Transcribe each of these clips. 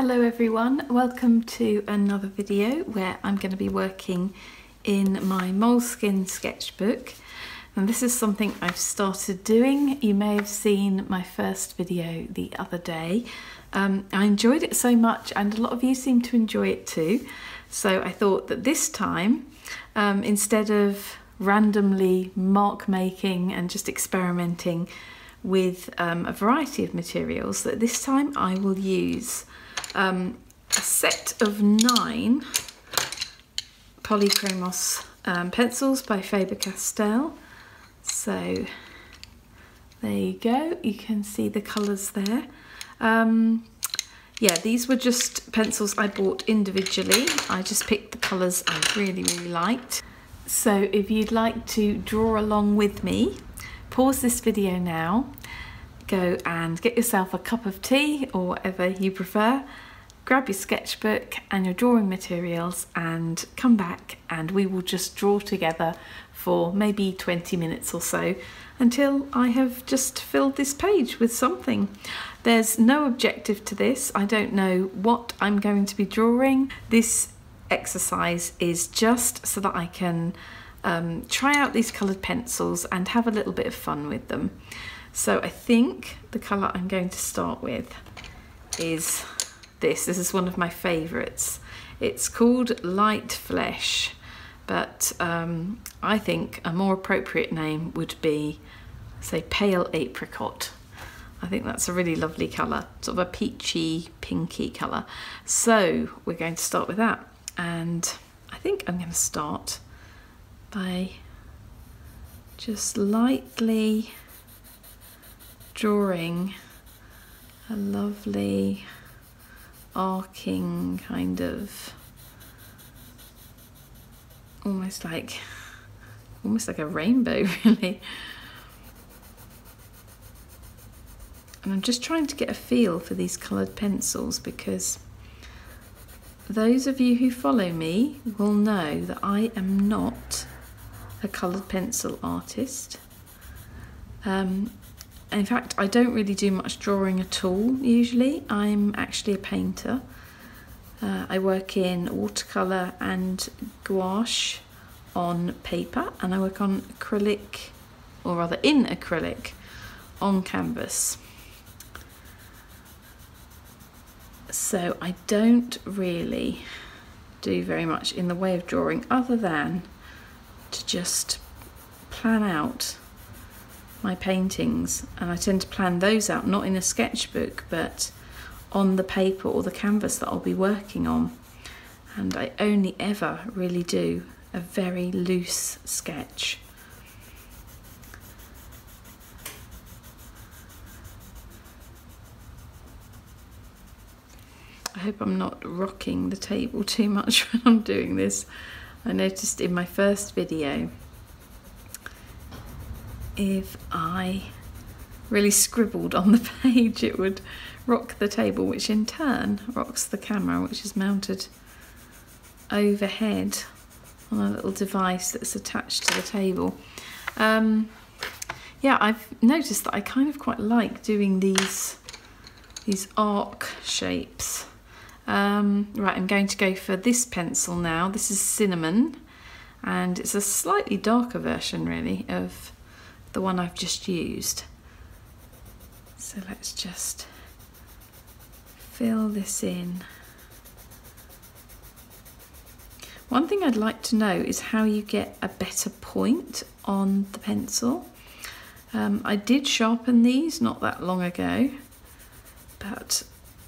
Hello everyone, welcome to another video where I'm going to be working in my Moleskine sketchbook and this is something I've started doing. You may have seen my first video the other day. Um, I enjoyed it so much and a lot of you seem to enjoy it too so I thought that this time um, instead of randomly mark making and just experimenting with um, a variety of materials that this time I will use um, a set of nine Polychromos um, pencils by Faber-Castell. So there you go, you can see the colours there. Um, yeah, these were just pencils I bought individually. I just picked the colours I really, really liked. So if you'd like to draw along with me, pause this video now, go and get yourself a cup of tea or whatever you prefer, grab your sketchbook and your drawing materials and come back and we will just draw together for maybe 20 minutes or so until I have just filled this page with something. There's no objective to this. I don't know what I'm going to be drawing. This exercise is just so that I can um, try out these coloured pencils and have a little bit of fun with them. So I think the colour I'm going to start with is this. This is one of my favourites. It's called Light Flesh, but um, I think a more appropriate name would be, say, Pale Apricot. I think that's a really lovely colour, sort of a peachy, pinky colour. So we're going to start with that. And I think I'm going to start by just lightly drawing a lovely arcing kind of almost like almost like a rainbow really. And I'm just trying to get a feel for these coloured pencils because those of you who follow me will know that I am not a coloured pencil artist. Um, in fact, I don't really do much drawing at all usually. I'm actually a painter. Uh, I work in watercolour and gouache on paper and I work on acrylic, or rather in acrylic, on canvas. So I don't really do very much in the way of drawing other than to just plan out my paintings and I tend to plan those out not in a sketchbook but on the paper or the canvas that I'll be working on and I only ever really do a very loose sketch. I hope I'm not rocking the table too much when I'm doing this. I noticed in my first video if I really scribbled on the page, it would rock the table, which in turn rocks the camera, which is mounted overhead on a little device that's attached to the table. Um, yeah, I've noticed that I kind of quite like doing these these arc shapes. Um, right, I'm going to go for this pencil now. This is Cinnamon, and it's a slightly darker version, really, of the one I've just used. So let's just fill this in. One thing I'd like to know is how you get a better point on the pencil. Um, I did sharpen these not that long ago, but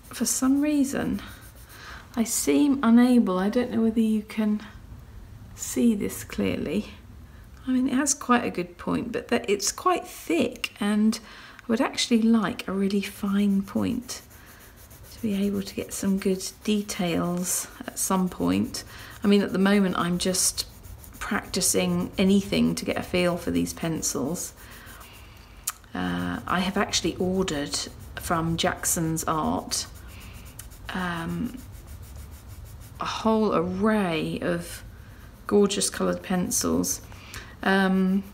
for some reason I seem unable, I don't know whether you can see this clearly, I mean, it has quite a good point, but that it's quite thick and I would actually like a really fine point to be able to get some good details at some point. I mean, at the moment, I'm just practicing anything to get a feel for these pencils. Uh, I have actually ordered from Jackson's Art um, a whole array of gorgeous coloured pencils um,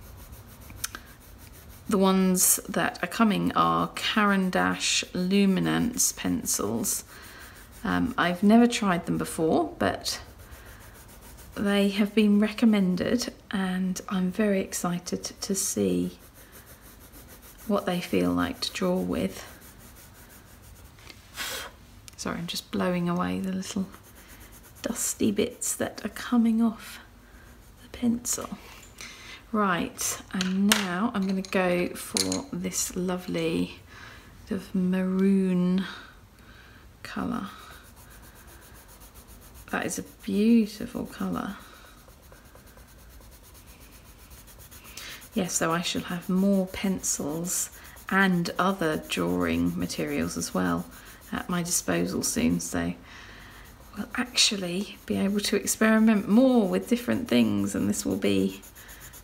the ones that are coming are Caran d'Ache Luminance pencils. Um, I've never tried them before, but they have been recommended and I'm very excited to see what they feel like to draw with. Sorry, I'm just blowing away the little dusty bits that are coming off the pencil. Right, and now I'm going to go for this lovely sort of maroon colour. That is a beautiful colour. Yes, so I shall have more pencils and other drawing materials as well at my disposal soon. So we'll actually be able to experiment more with different things and this will be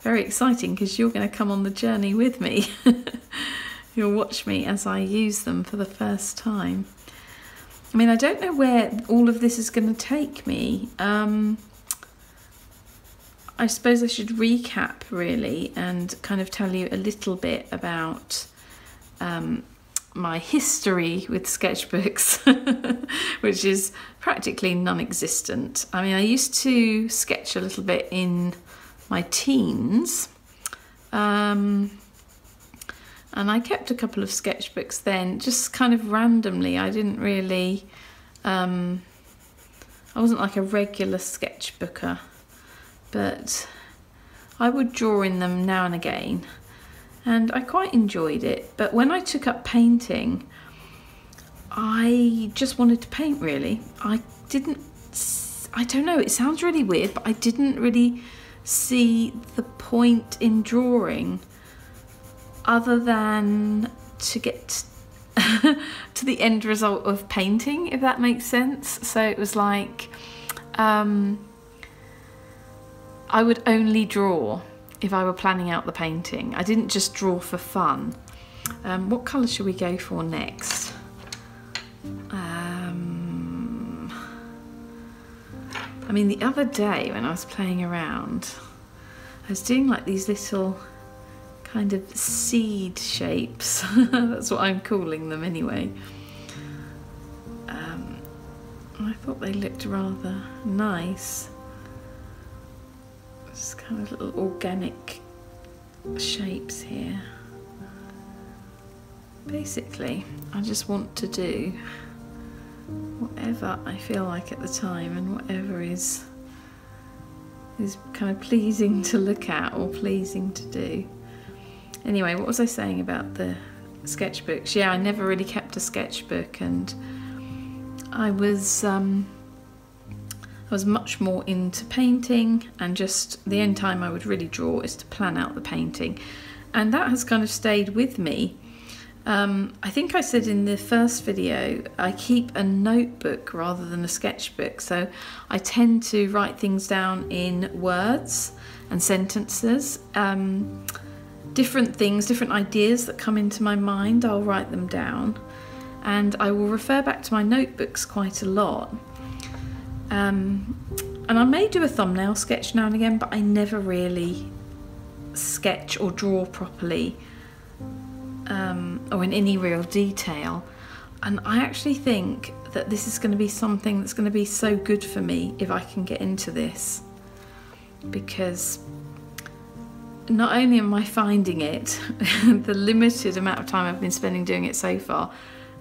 very exciting because you're going to come on the journey with me. You'll watch me as I use them for the first time. I mean, I don't know where all of this is going to take me. Um, I suppose I should recap really and kind of tell you a little bit about um, my history with sketchbooks, which is practically non existent. I mean, I used to sketch a little bit in my teens. Um, and I kept a couple of sketchbooks then, just kind of randomly. I didn't really, um, I wasn't like a regular sketchbooker, but I would draw in them now and again, and I quite enjoyed it. But when I took up painting, I just wanted to paint really. I didn't, I don't know, it sounds really weird, but I didn't really see the point in drawing other than to get to the end result of painting, if that makes sense. So it was like um, I would only draw if I were planning out the painting. I didn't just draw for fun. Um, what colour should we go for next? I mean, the other day when I was playing around, I was doing like these little kind of seed shapes. That's what I'm calling them anyway. Um, I thought they looked rather nice. Just kind of little organic shapes here. Basically, I just want to do whatever I feel like at the time and whatever is is kind of pleasing to look at or pleasing to do. Anyway, what was I saying about the sketchbooks? Yeah, I never really kept a sketchbook and I was um, I was much more into painting and just the end time I would really draw is to plan out the painting and that has kind of stayed with me. Um, I think I said in the first video I keep a notebook rather than a sketchbook so I tend to write things down in words and sentences. Um, different things, different ideas that come into my mind, I'll write them down. And I will refer back to my notebooks quite a lot. Um, and I may do a thumbnail sketch now and again, but I never really sketch or draw properly um, or in any real detail. And I actually think that this is going to be something that's going to be so good for me if I can get into this because not only am I finding it, the limited amount of time I've been spending doing it so far,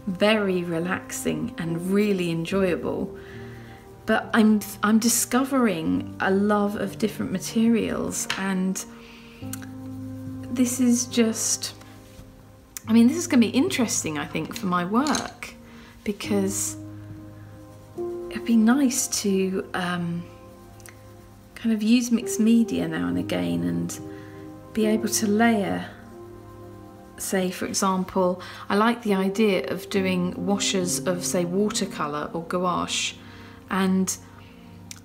very relaxing and really enjoyable, but I'm I'm discovering a love of different materials and this is just I mean this is going to be interesting I think for my work because it'd be nice to um, kind of use mixed media now and again and be able to layer say for example I like the idea of doing washes of say watercolor or gouache and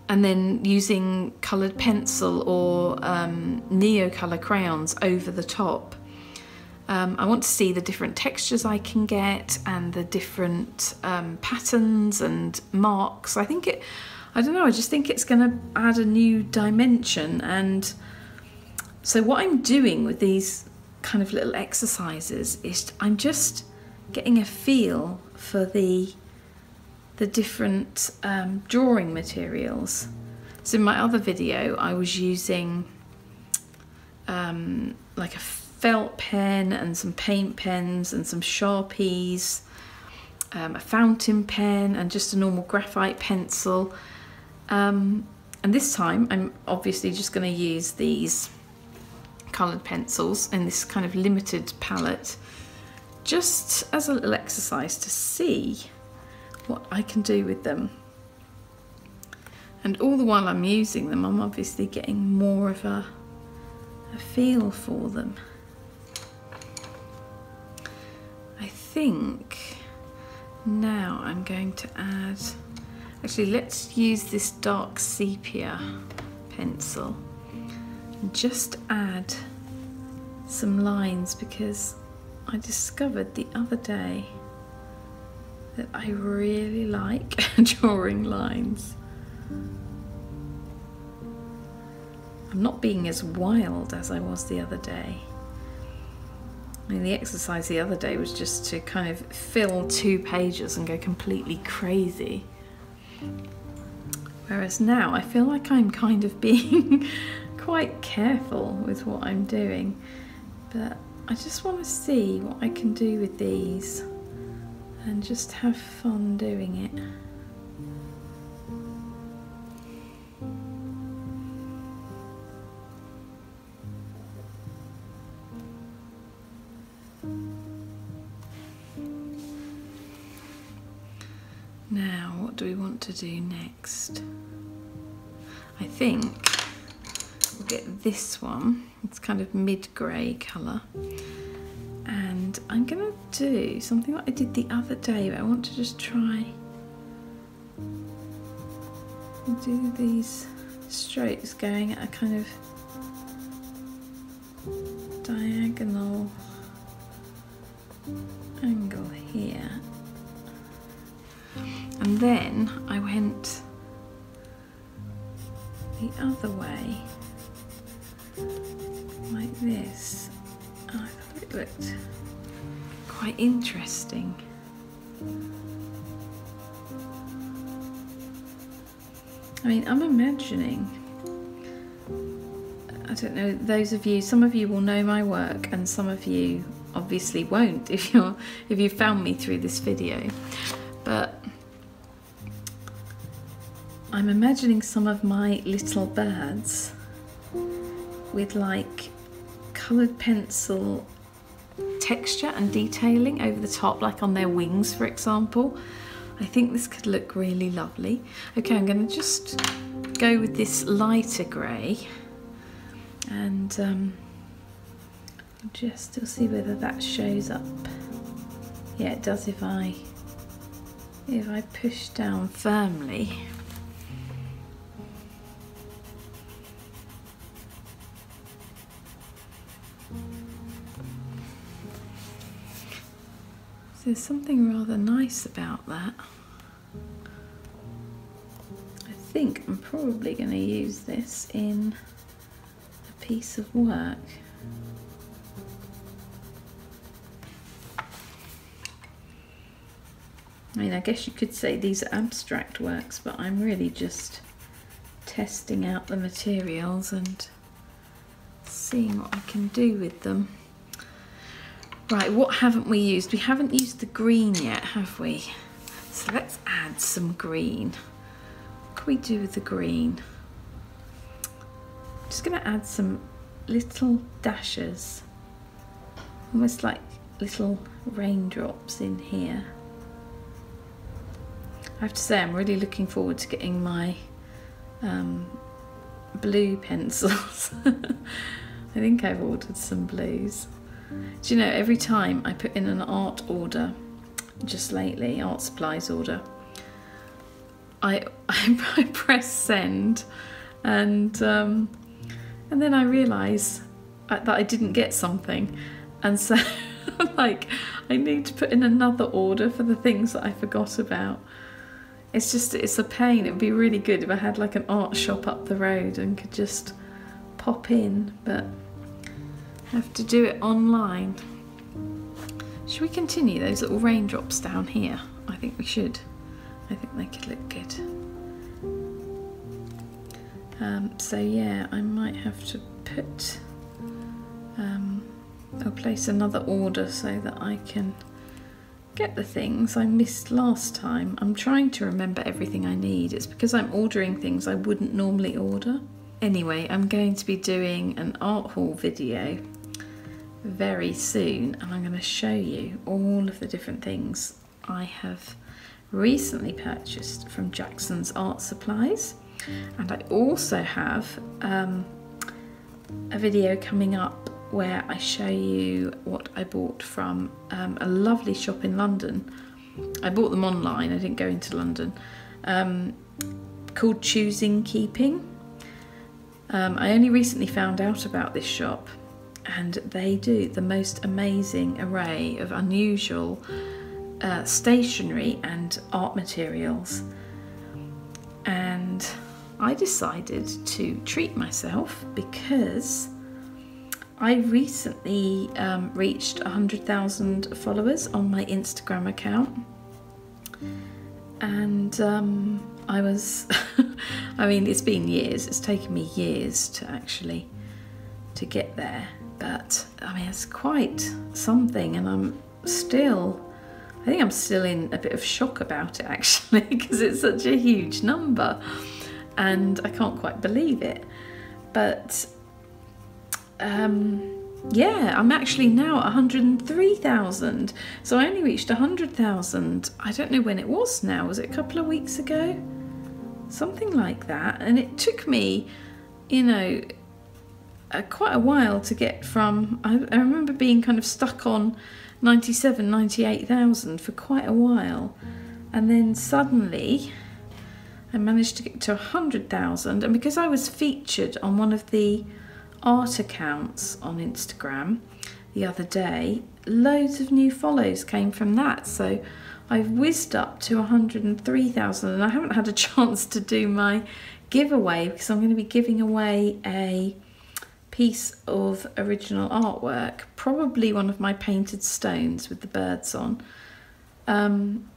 and then using coloured pencil or um, Neocolor crayons over the top. Um, I want to see the different textures I can get and the different um, patterns and marks. I think it, I don't know, I just think it's going to add a new dimension and so what I'm doing with these kind of little exercises is I'm just getting a feel for the the different um, drawing materials. So in my other video I was using um, like a felt pen and some paint pens and some sharpies, um, a fountain pen and just a normal graphite pencil. Um, and this time I'm obviously just going to use these coloured pencils in this kind of limited palette just as a little exercise to see what I can do with them. And all the while I'm using them, I'm obviously getting more of a, a feel for them. Think now I'm going to add, actually let's use this dark sepia pencil and just add some lines because I discovered the other day that I really like drawing lines. I'm not being as wild as I was the other day. I mean, the exercise the other day was just to kind of fill two pages and go completely crazy. Whereas now I feel like I'm kind of being quite careful with what I'm doing. But I just want to see what I can do with these and just have fun doing it. Do next? I think we'll get this one. It's kind of mid-grey colour. And I'm going to do something like I did the other day, but I want to just try do these strokes going at a kind of diagonal angle here. And then I went the other way, like this. Oh, I thought it looked quite interesting. I mean, I'm imagining, I don't know, those of you, some of you will know my work and some of you obviously won't if you're, if you found me through this video. I'm imagining some of my little birds with like coloured pencil texture and detailing over the top, like on their wings, for example. I think this could look really lovely. Okay, I'm going to just go with this lighter grey and um, just to see whether that shows up. Yeah, it does if I if I push down firmly. There's something rather nice about that. I think I'm probably going to use this in a piece of work. I mean, I guess you could say these are abstract works, but I'm really just testing out the materials and seeing what I can do with them. Right, what haven't we used? We haven't used the green yet, have we? So let's add some green. What can we do with the green? I'm just going to add some little dashes, almost like little raindrops in here. I have to say I'm really looking forward to getting my um, blue pencils. I think I've ordered some blues. Do you know, every time I put in an art order, just lately, art supplies order, I, I, press send and um, and then I realise that I didn't get something and so like I need to put in another order for the things that I forgot about. It's just, it's a pain. It would be really good if I had like an art shop up the road and could just pop in, but have to do it online. Should we continue those little raindrops down here? I think we should. I think they could look good. Um, so yeah, I might have to put, um, I'll place another order so that I can get the things I missed last time. I'm trying to remember everything I need. It's because I'm ordering things I wouldn't normally order. Anyway, I'm going to be doing an art haul video very soon and I'm going to show you all of the different things I have recently purchased from Jackson's Art Supplies and I also have um, a video coming up where I show you what I bought from um, a lovely shop in London. I bought them online, I didn't go into London, um, called Choosing Keeping. Um, I only recently found out about this shop and they do the most amazing array of unusual uh, stationery and art materials. And I decided to treat myself because I recently um, reached 100,000 followers on my Instagram account. And um, I was, I mean, it's been years, it's taken me years to actually to get there but I mean, it's quite something, and I'm still, I think I'm still in a bit of shock about it actually, because it's such a huge number, and I can't quite believe it. But um, yeah, I'm actually now at 103,000. So I only reached 100,000. I don't know when it was now. Was it a couple of weeks ago? Something like that. And it took me, you know, quite a while to get from. I, I remember being kind of stuck on 97, 98,000 for quite a while, and then suddenly I managed to get to 100,000. And because I was featured on one of the art accounts on Instagram the other day, loads of new follows came from that. So I've whizzed up to 103,000 and I haven't had a chance to do my giveaway because I'm going to be giving away a piece of original artwork, probably one of my painted stones with the birds on. Um,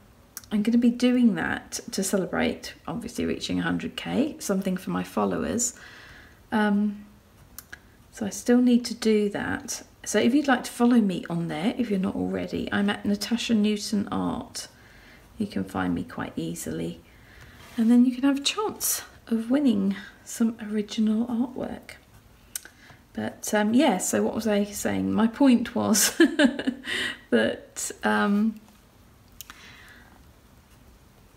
I'm going to be doing that to celebrate, obviously reaching 100k, something for my followers. Um, so I still need to do that. So if you'd like to follow me on there, if you're not already, I'm at Natasha Newton Art. You can find me quite easily. And then you can have a chance of winning some original artwork. But um, yeah, so what was I saying? My point was that um,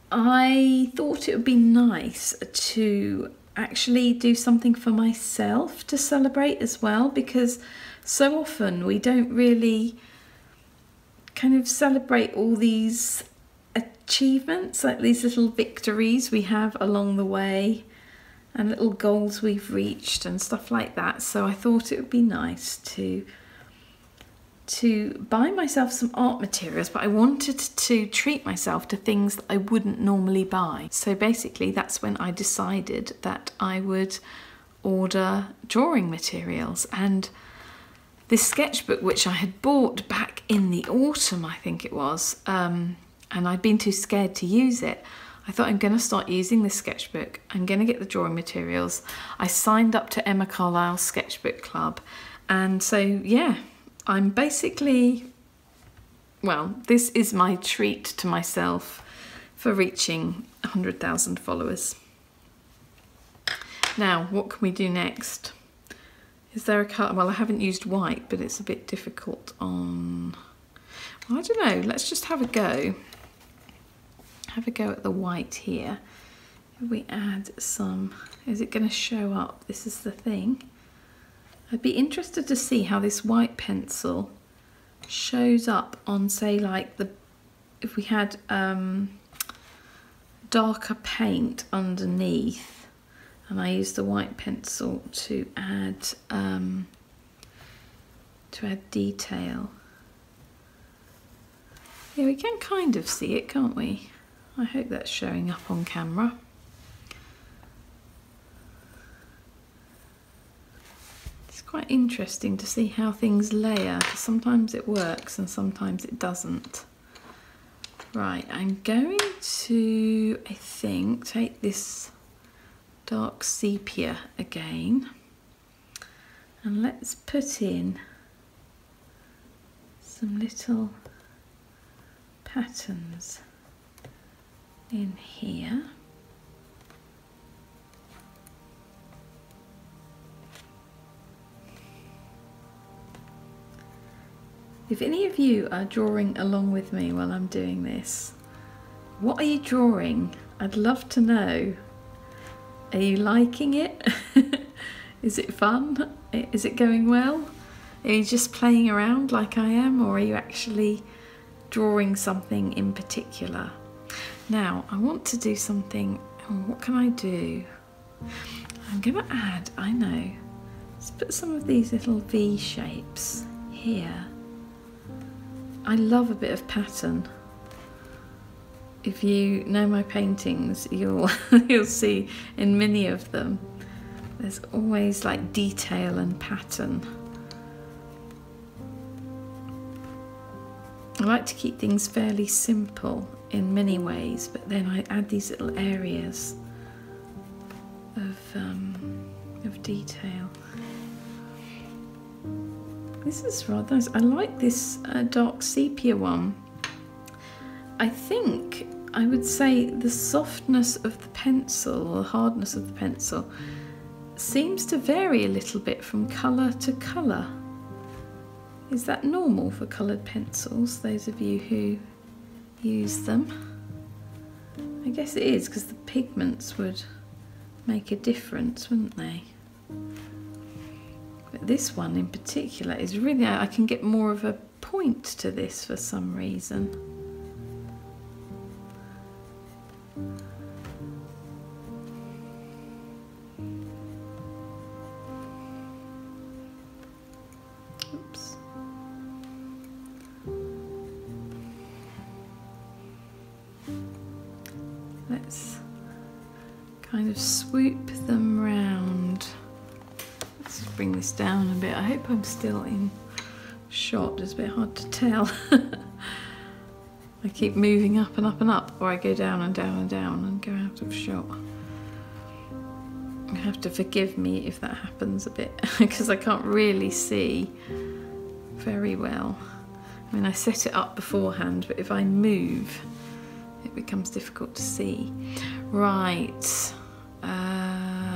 I thought it would be nice to actually do something for myself to celebrate as well because so often we don't really kind of celebrate all these achievements, like these little victories we have along the way and little goals we've reached and stuff like that. So I thought it would be nice to to buy myself some art materials, but I wanted to treat myself to things that I wouldn't normally buy. So basically that's when I decided that I would order drawing materials and this sketchbook which I had bought back in the autumn I think it was um, and I'd been too scared to use it I thought I'm going to start using this sketchbook. I'm going to get the drawing materials. I signed up to Emma Carlisle's sketchbook club. And so, yeah, I'm basically, well, this is my treat to myself for reaching 100,000 followers. Now, what can we do next? Is there a colour? Well, I haven't used white, but it's a bit difficult on... Well, I don't know. Let's just have a go have a go at the white here. If we add some, is it going to show up? This is the thing. I'd be interested to see how this white pencil shows up on say like the, if we had um, darker paint underneath and I use the white pencil to add um, to add detail. Yeah, we can kind of see it, can't we? I hope that's showing up on camera. It's quite interesting to see how things layer. Sometimes it works and sometimes it doesn't. Right, I'm going to, I think, take this dark sepia again and let's put in some little patterns in here. If any of you are drawing along with me while I'm doing this, what are you drawing? I'd love to know. Are you liking it? Is it fun? Is it going well? Are you just playing around like I am or are you actually drawing something in particular? Now, I want to do something. What can I do? I'm going to add, I know, let's put some of these little V shapes here. I love a bit of pattern. If you know my paintings, you'll you'll see in many of them there's always like detail and pattern. I like to keep things fairly simple in many ways, but then I add these little areas of, um, of detail. This is rather nice. I like this uh, dark sepia one. I think I would say the softness of the pencil the hardness of the pencil seems to vary a little bit from colour to colour. Is that normal for coloured pencils, those of you who use them? I guess it is because the pigments would make a difference, wouldn't they? But this one in particular is really, I can get more of a point to this for some reason. Hope I'm still in shot. It's a bit hard to tell. I keep moving up and up and up, or I go down and down and down and go out of shot. You have to forgive me if that happens a bit, because I can't really see very well. I mean, I set it up beforehand, but if I move, it becomes difficult to see. Right. Um,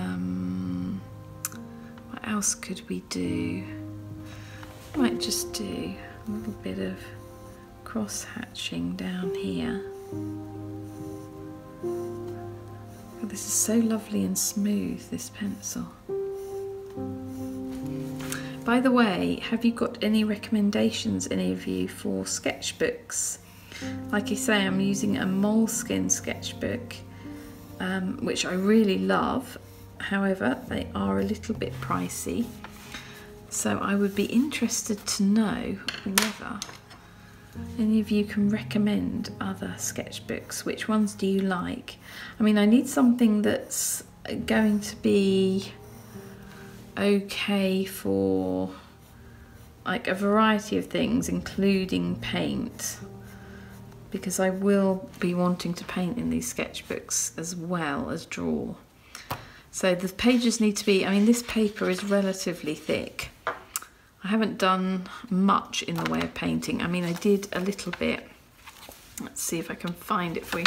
what else could we do? I Might just do a little bit of cross hatching down here. Oh, this is so lovely and smooth, this pencil. By the way, have you got any recommendations, any of you, for sketchbooks? Like I say, I'm using a Moleskine sketchbook, um, which I really love. However, they are a little bit pricey. So I would be interested to know whether any of you can recommend other sketchbooks. Which ones do you like? I mean, I need something that's going to be okay for like a variety of things, including paint because I will be wanting to paint in these sketchbooks as well as draw. So the pages need to be, I mean this paper is relatively thick. I haven't done much in the way of painting. I mean I did a little bit. Let's see if I can find it for you.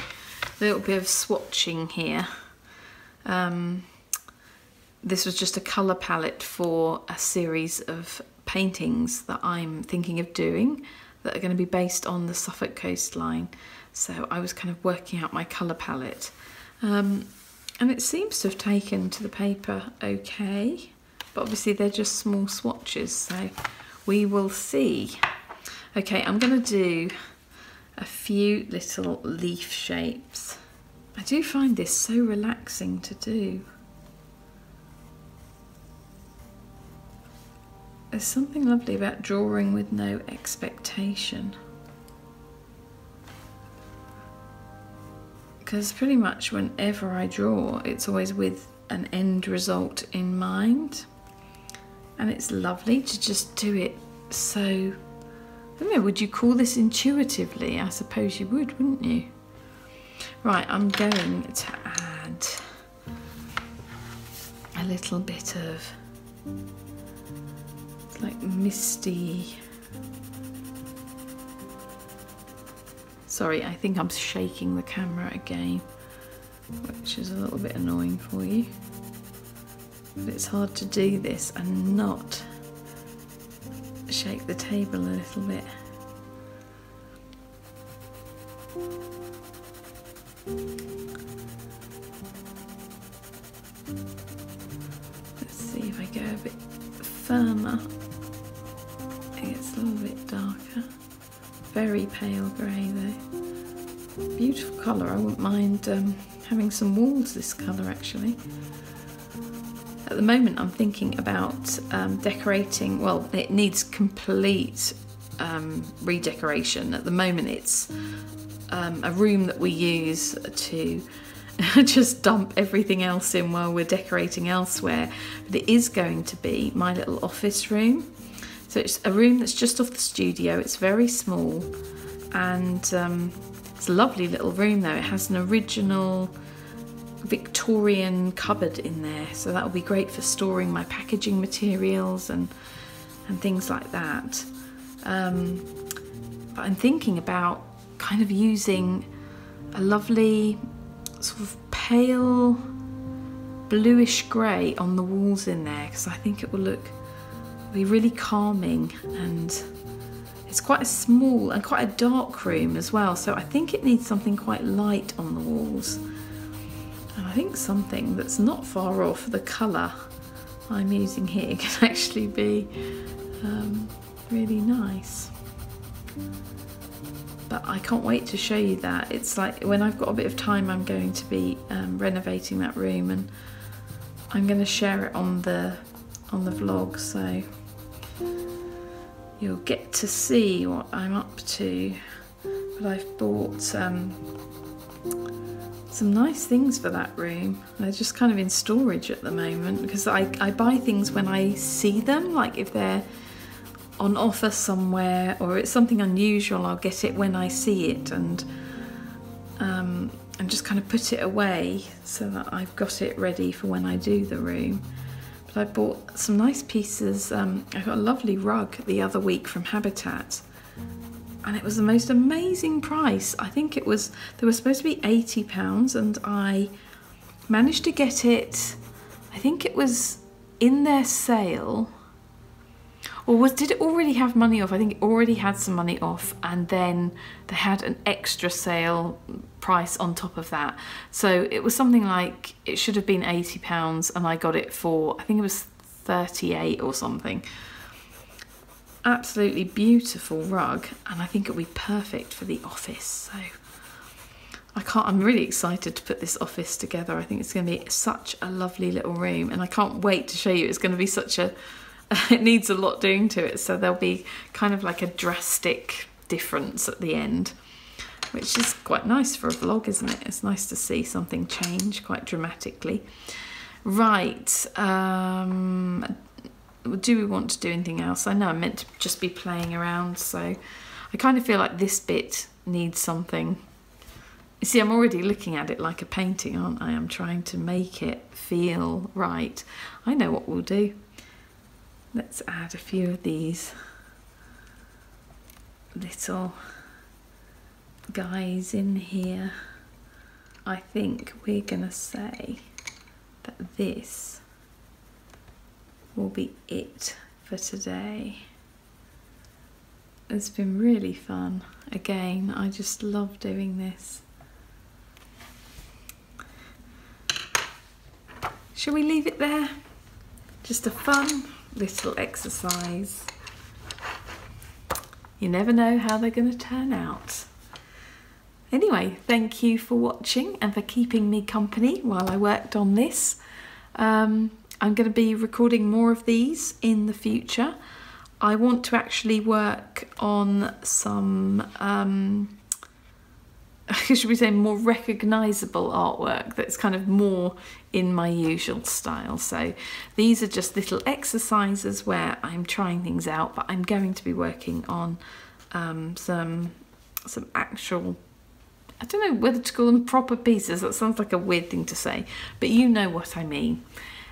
A little bit of swatching here. Um, this was just a colour palette for a series of paintings that I'm thinking of doing that are going to be based on the Suffolk coastline. So I was kind of working out my colour palette. Um, and it seems to have taken to the paper okay, but obviously they're just small swatches, so we will see. Okay, I'm going to do a few little leaf shapes. I do find this so relaxing to do. There's something lovely about drawing with no expectation. Because pretty much whenever I draw, it's always with an end result in mind. And it's lovely to just do it so don't know, would you call this intuitively? I suppose you would, wouldn't you? Right, I'm going to add a little bit of like misty. Sorry, I think I'm shaking the camera again, which is a little bit annoying for you. But it's hard to do this and not shake the table a little bit. Let's see if I go a bit firmer. It gets a little bit darker. Very pale grey though. Beautiful colour. I wouldn't mind um, having some walls this colour actually. At the moment, I'm thinking about um, decorating. Well, it needs complete um, redecoration. At the moment, it's um, a room that we use to just dump everything else in while we're decorating elsewhere. But it is going to be my little office room. So it's a room that's just off the studio. It's very small and um, it's a lovely little room though. It has an original Victorian cupboard in there, so that will be great for storing my packaging materials and and things like that. Um, but I'm thinking about kind of using a lovely sort of pale bluish grey on the walls in there because I think it will look be really calming and it's quite a small and quite a dark room as well so I think it needs something quite light on the walls. And I think something that's not far off the colour I'm using here can actually be um, really nice. But I can't wait to show you that. It's like when I've got a bit of time I'm going to be um, renovating that room and I'm going to share it on the on the vlog so you'll get to see what I'm up to. But I've bought um, some nice things for that room. They're just kind of in storage at the moment because I, I buy things when I see them, like if they're on offer somewhere or it's something unusual, I'll get it when I see it and um, and just kind of put it away so that I've got it ready for when I do the room. But I bought some nice pieces. Um, I got a lovely rug the other week from Habitat and it was the most amazing price. I think it was, they were supposed to be £80 and I managed to get it, I think it was in their sale, or was did it already have money off? I think it already had some money off and then they had an extra sale price on top of that. So it was something like, it should have been £80 and I got it for, I think it was 38 or something absolutely beautiful rug and I think it'll be perfect for the office so I can't I'm really excited to put this office together I think it's going to be such a lovely little room and I can't wait to show you it's going to be such a it needs a lot doing to it so there'll be kind of like a drastic difference at the end which is quite nice for a vlog isn't it it's nice to see something change quite dramatically right um do we want to do anything else? I know I'm meant to just be playing around, so I kind of feel like this bit needs something. You see, I'm already looking at it like a painting, aren't I? I'm trying to make it feel right. I know what we'll do. Let's add a few of these little guys in here. I think we're going to say that this will be it for today. It's been really fun. Again, I just love doing this. Shall we leave it there? Just a fun little exercise. You never know how they're going to turn out. Anyway, thank you for watching and for keeping me company while I worked on this. Um, I'm going to be recording more of these in the future. I want to actually work on some, um, should we say, more recognisable artwork that's kind of more in my usual style. So these are just little exercises where I'm trying things out, but I'm going to be working on um, some some actual I don't know whether to call them proper pieces. That sounds like a weird thing to say, but you know what I mean.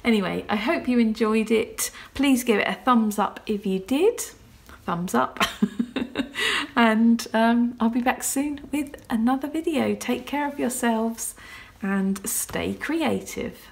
Anyway, I hope you enjoyed it. Please give it a thumbs up if you did. Thumbs up. and um, I'll be back soon with another video. Take care of yourselves and stay creative.